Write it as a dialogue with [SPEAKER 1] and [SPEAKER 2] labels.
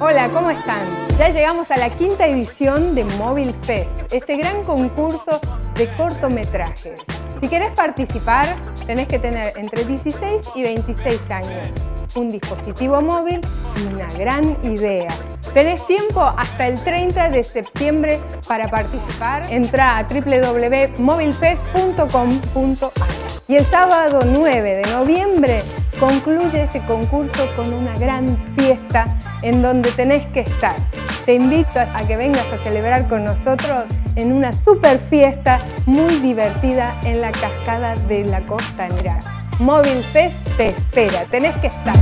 [SPEAKER 1] Hola, ¿cómo están? Ya llegamos a la quinta edición de Mobile Fest, este gran concurso de cortometrajes. Si querés participar, tenés que tener entre 16 y 26 años, un dispositivo móvil y una gran idea. Tenés tiempo hasta el 30 de septiembre para participar. Entra a www.mobilefest.com.ar y el sábado 9 de noviembre concluye este concurso con una gran fiesta en donde tenés que estar. Te invito a que vengas a celebrar con nosotros en una super fiesta muy divertida en la cascada de la Costanera. Móvil Fest te espera, tenés que estar.